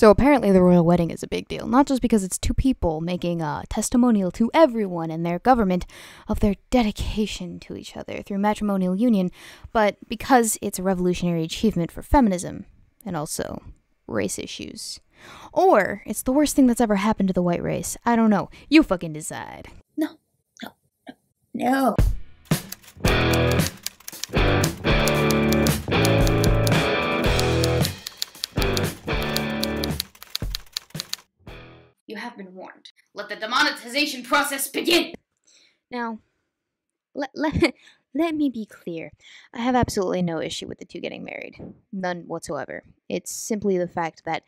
So apparently, the royal wedding is a big deal, not just because it's two people making a testimonial to everyone and their government of their dedication to each other through matrimonial union, but because it's a revolutionary achievement for feminism and also race issues. Or it's the worst thing that's ever happened to the white race. I don't know. You fucking decide. No, no, no, no. Let the demonetization process begin! Now, let, let, let me be clear. I have absolutely no issue with the two getting married. None whatsoever. It's simply the fact that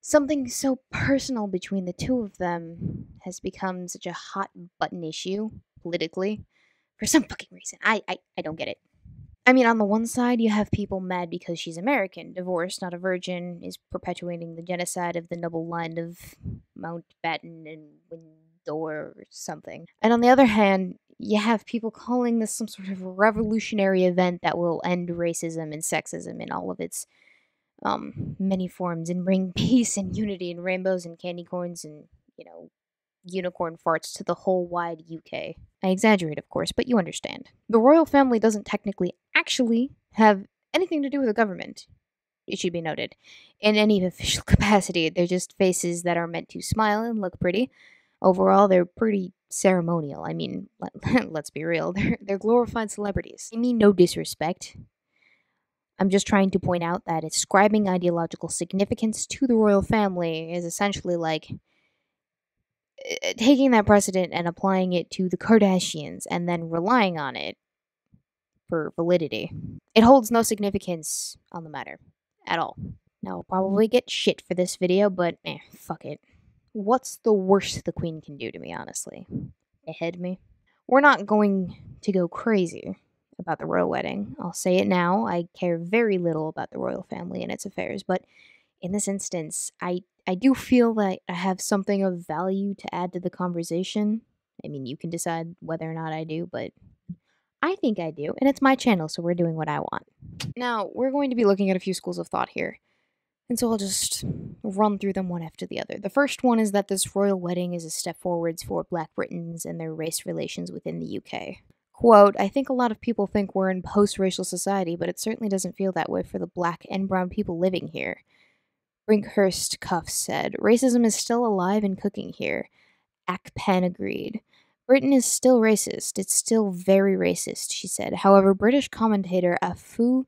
something so personal between the two of them has become such a hot button issue politically for some fucking reason. I, I, I don't get it. I mean, on the one side, you have people mad because she's American, divorced, not a virgin, is perpetuating the genocide of the noble line of Mountbatten and Windsor or something. And on the other hand, you have people calling this some sort of revolutionary event that will end racism and sexism in all of its um many forms and bring peace and unity and rainbows and candy corns and you know unicorn farts to the whole wide UK. I exaggerate, of course, but you understand. The royal family doesn't technically actually have anything to do with the government. It should be noted. In any official capacity, they're just faces that are meant to smile and look pretty. Overall, they're pretty ceremonial. I mean, let, let's be real, they're, they're glorified celebrities. I mean, no disrespect. I'm just trying to point out that ascribing ideological significance to the royal family is essentially like taking that precedent and applying it to the Kardashians and then relying on it for validity. It holds no significance on the matter at all. Now, I'll probably get shit for this video, but eh, fuck it. What's the worst the queen can do to me, honestly? Ahead me? We're not going to go crazy about the royal wedding. I'll say it now. I care very little about the royal family and its affairs, but in this instance, I I do feel that I have something of value to add to the conversation. I mean, you can decide whether or not I do, but I think I do, and it's my channel, so we're doing what I want. Now, we're going to be looking at a few schools of thought here, and so I'll just run through them one after the other. The first one is that this royal wedding is a step forwards for Black Britons and their race relations within the UK. Quote, I think a lot of people think we're in post racial society, but it certainly doesn't feel that way for the black and brown people living here. Brinkhurst Cuff said, Racism is still alive and cooking here. Akpen agreed. Britain is still racist. It's still very racist, she said. However, British commentator Afua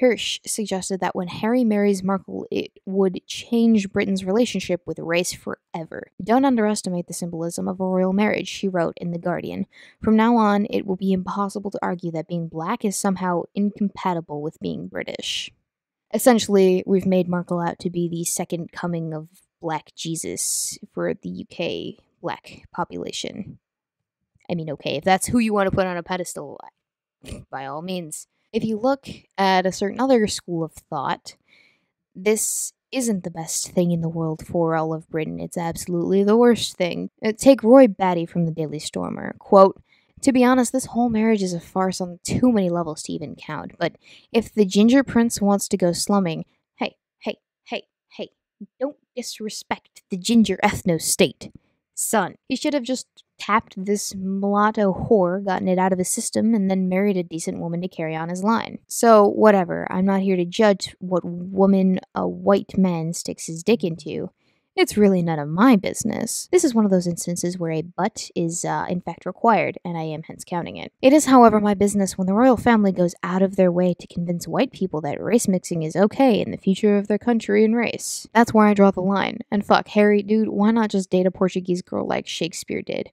Hirsch suggested that when Harry marries Markle, it would change Britain's relationship with race forever. Don't underestimate the symbolism of a royal marriage, she wrote in The Guardian. From now on, it will be impossible to argue that being black is somehow incompatible with being British essentially we've made Markle out to be the second coming of Black Jesus for the UK black population. I mean, okay, if that's who you want to put on a pedestal, by all means. If you look at a certain other school of thought, this isn't the best thing in the world for all of Britain. It's absolutely the worst thing. Uh, take Roy Batty from the Daily Stormer. Quote, to be honest, this whole marriage is a farce on too many levels to even count. But if the Ginger Prince wants to go slumming, hey, hey, hey, hey, don't disrespect the Ginger ethno state. Son, he should have just tapped this mulatto whore, gotten it out of his system, and then married a decent woman to carry on his line. So, whatever, I'm not here to judge what woman a white man sticks his dick into. It's really none of my business. This is one of those instances where a but is, uh, in fact, required, and I am hence counting it. It is, however, my business when the royal family goes out of their way to convince white people that race mixing is okay in the future of their country and race. That's where I draw the line. And fuck, Harry, dude, why not just date a Portuguese girl like Shakespeare did?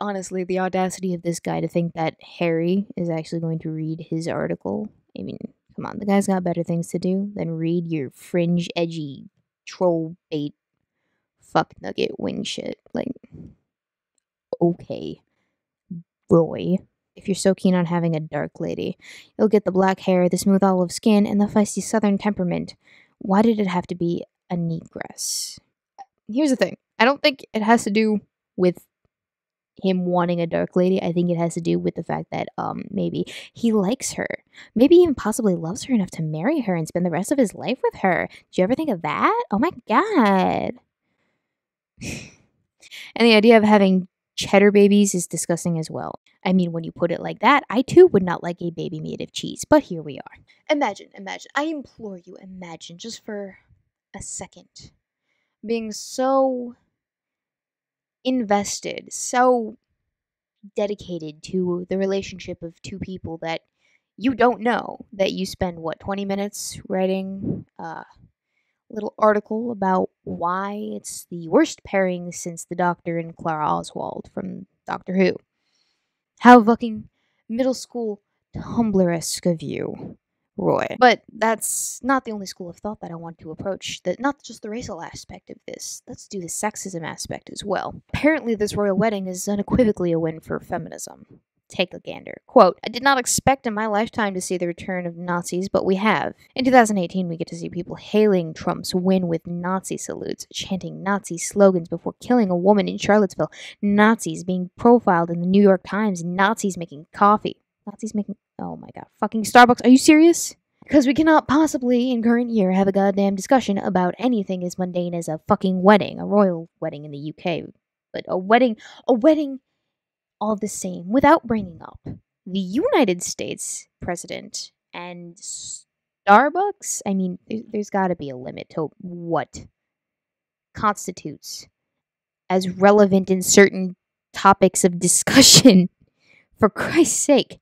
honestly, the audacity of this guy to think that Harry is actually going to read his article. I mean, come on, the guy's got better things to do than read your fringe, edgy troll bait fuck nugget wing shit. Like, okay, boy. If you're so keen on having a dark lady, you'll get the black hair, the smooth olive skin, and the feisty southern temperament. Why did it have to be a negress? Here's the thing I don't think it has to do with him wanting a dark lady. I think it has to do with the fact that um maybe he likes her. Maybe even possibly loves her enough to marry her and spend the rest of his life with her. Do you ever think of that? Oh my god. And the idea of having cheddar babies is disgusting as well. I mean, when you put it like that, I too would not like a baby made of cheese, but here we are. Imagine, imagine, I implore you, imagine just for a second being so invested, so dedicated to the relationship of two people that you don't know that you spend what 20 minutes writing a little article about why it's the worst pairing since the doctor and clara oswald from doctor who how fucking middle school tumblr-esque of you Roy. But that's not the only school of thought that I want to approach. That not just the racial aspect of this. Let's do the sexism aspect as well. Apparently, this royal wedding is unequivocally a win for feminism. Take a gander. Quote, I did not expect in my lifetime to see the return of Nazis, but we have. In 2018, we get to see people hailing Trump's win with Nazi salutes, chanting Nazi slogans before killing a woman in Charlottesville, Nazis being profiled in the New York Times, Nazis making coffee. Nazis making. Oh my god. Fucking Starbucks. Are you serious? Because we cannot possibly, in current year, have a goddamn discussion about anything as mundane as a fucking wedding, a royal wedding in the UK. But a wedding, a wedding, all the same, without bringing up the United States president and Starbucks. I mean, there, there's got to be a limit to what constitutes as relevant in certain topics of discussion. For Christ's sake.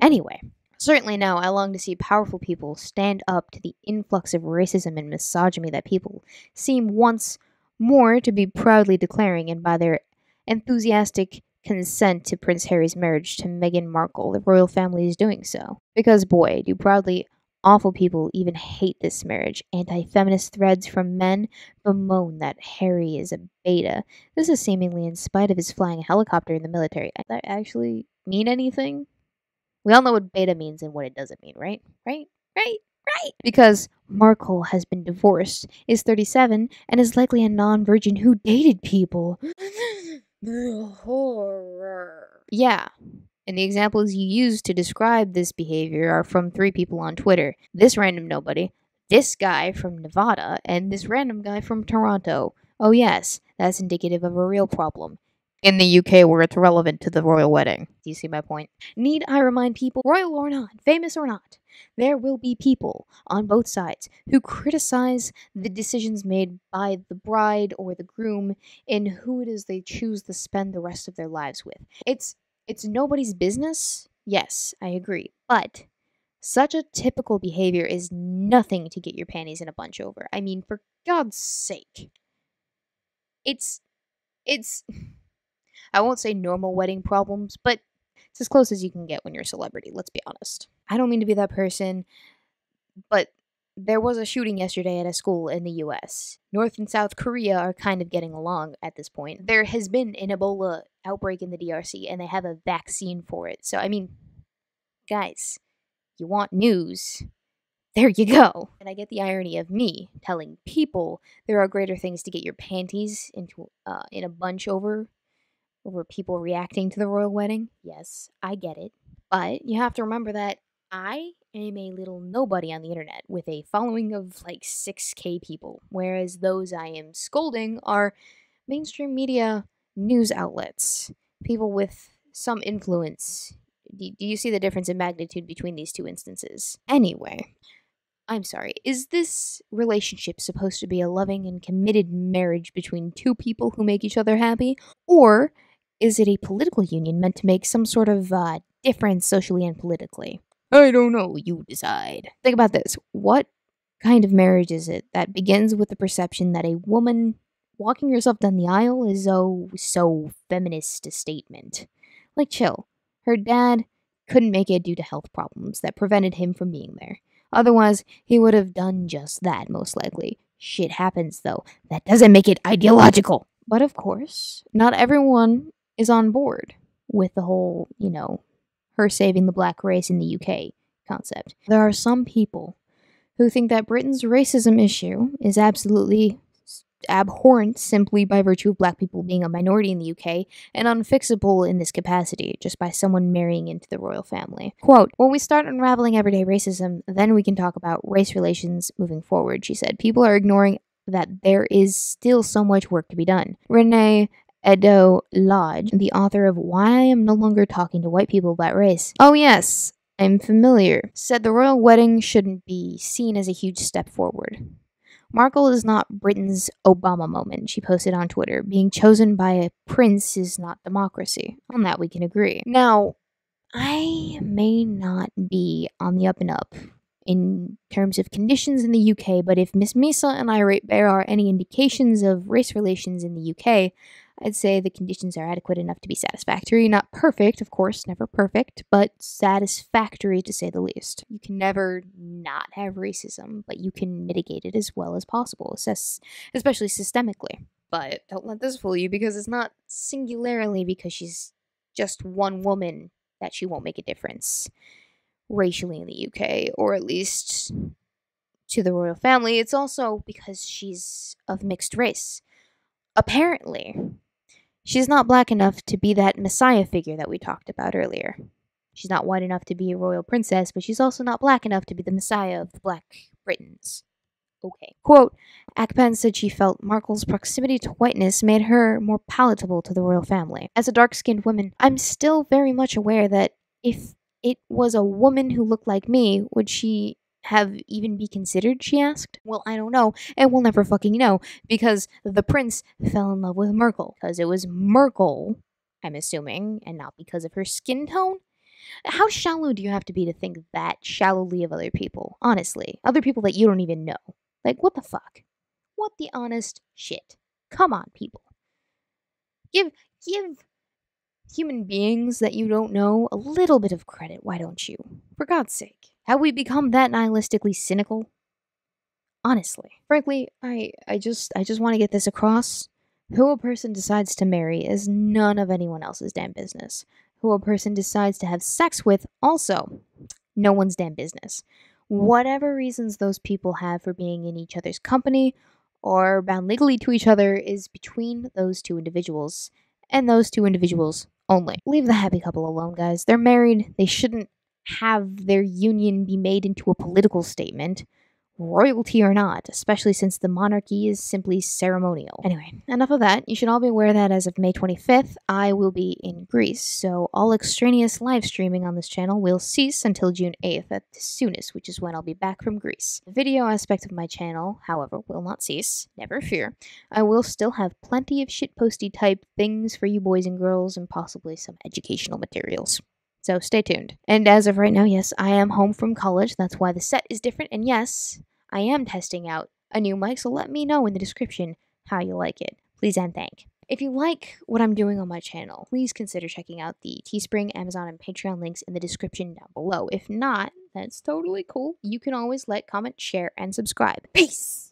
Anyway, certainly now I long to see powerful people stand up to the influx of racism and misogyny that people seem once more to be proudly declaring, and by their enthusiastic consent to Prince Harry's marriage to Meghan Markle, the royal family is doing so. Because, boy, do proudly awful people even hate this marriage. Anti feminist threads from men bemoan that Harry is a beta. This is seemingly in spite of his flying a helicopter in the military. Does that actually mean anything? We all know what beta means and what it doesn't mean, right? Right? Right? Right! Because Markle has been divorced, is 37, and is likely a non virgin who dated people. horror. Yeah. And the examples you use to describe this behavior are from three people on Twitter this random nobody, this guy from Nevada, and this random guy from Toronto. Oh, yes, that's indicative of a real problem in the UK where it's relevant to the royal wedding. Do you see my point? Need I remind people, royal or not, famous or not, there will be people on both sides who criticize the decisions made by the bride or the groom in who it is they choose to spend the rest of their lives with. It's it's nobody's business. Yes, I agree. But such a typical behavior is nothing to get your panties in a bunch over. I mean, for God's sake. It's it's I won't say normal wedding problems, but it's as close as you can get when you're a celebrity, let's be honest. I don't mean to be that person, but there was a shooting yesterday at a school in the US. North and South Korea are kind of getting along at this point. There has been an Ebola outbreak in the DRC and they have a vaccine for it. So, I mean, guys, you want news? There you go. And I get the irony of me telling people there are greater things to get your panties into uh, in a bunch over over people reacting to the royal wedding. Yes, I get it. But you have to remember that I am a little nobody on the internet with a following of like 6k people, whereas those I am scolding are mainstream media news outlets, people with some influence. Do, do you see the difference in magnitude between these two instances? Anyway, I'm sorry, is this relationship supposed to be a loving and committed marriage between two people who make each other happy? Or is it a political union meant to make some sort of uh, difference socially and politically? I don't know. You decide. Think about this. What kind of marriage is it that begins with the perception that a woman walking herself down the aisle is oh so feminist a statement? Like, chill. Her dad couldn't make it due to health problems that prevented him from being there. Otherwise, he would have done just that, most likely. Shit happens, though. That doesn't make it ideological. But of course, not everyone is on board with the whole, you know, her saving the black race in the UK concept. There are some people who think that Britain's racism issue is absolutely abhorrent simply by virtue of black people being a minority in the UK and unfixable in this capacity just by someone marrying into the royal family. Quote, When we start unraveling everyday racism, then we can talk about race relations moving forward, she said. People are ignoring that there is still so much work to be done. Reni Eddo Lodge, the author of Why I Am No Longer Talking to White People About Race. Oh, yes, I'm familiar. Said the royal wedding shouldn't be seen as a huge step forward. Markle is not Britain's Obama moment, she posted on Twitter. Being chosen by a prince is not democracy. On that, we can agree. Now, I may not be on the up and up in terms of conditions in the UK, but if Miss Misa and I rate there are any indications of race relations in the UK, I'd say the conditions are adequate enough to be satisfactory. Not perfect, of course, never perfect, but satisfactory to say the least. You can never not have racism, but you can mitigate it as well as possible, especially systemically. But don't let this fool you because it's not singularly because she's just one woman that she won't make a difference racially in the UK, or at least to the royal family. It's also because she's of mixed race. Apparently, she's not black enough to be that messiah figure that we talked about earlier. She's not white enough to be a royal princess, but she's also not black enough to be the messiah of the black Britons. Okay. Quote Akpen said she felt Markle's proximity to whiteness made her more palatable to the royal family. As a dark skinned woman, I'm still very much aware that if it was a woman who looked like me, would she have even be considered? She asked. Well, I don't know, and we'll never fucking know because the prince fell in love with Markle because it was Markle, I'm assuming, and not because of her skin tone. How shallow do you have to be to think that shallowly of other people? Honestly, other people that you don't even know. Like, what the fuck? What the honest shit? Come on, people. Give give human beings that you don't know a little bit of credit, why don't you? For God's sake. Have we become that nihilistically cynical? Honestly. Frankly, I I just I just want to get this across. Who a person decides to marry is none of anyone else's damn business. Who a person decides to have sex with also no one's damn business. Whatever reasons those people have for being in each other's company or bound legally to each other is between those two individuals and those two individuals only. Leave the happy couple alone, guys. They're married. They shouldn't have their union be made into a political statement royalty or not, especially since the monarchy is simply ceremonial. Anyway, enough of that. You should all be aware that as of May 25th, I will be in Greece, so all extraneous live streaming on this channel will cease until June 8th at the soonest, which is when I'll be back from Greece. The video aspect of my channel, however, will not cease, never fear. I will still have plenty of shitposty type things for you boys and girls and possibly some educational materials. So stay tuned. And as of right now, yes, I am home from college. That's why the set is different. And yes, I am testing out a new mic, so let me know in the description how you like it. Please and thank. If you like what I'm doing on my channel, please consider checking out the Teespring, Amazon, and Patreon links in the description down below. If not, that's totally cool. You can always like, comment, share, and subscribe. Peace!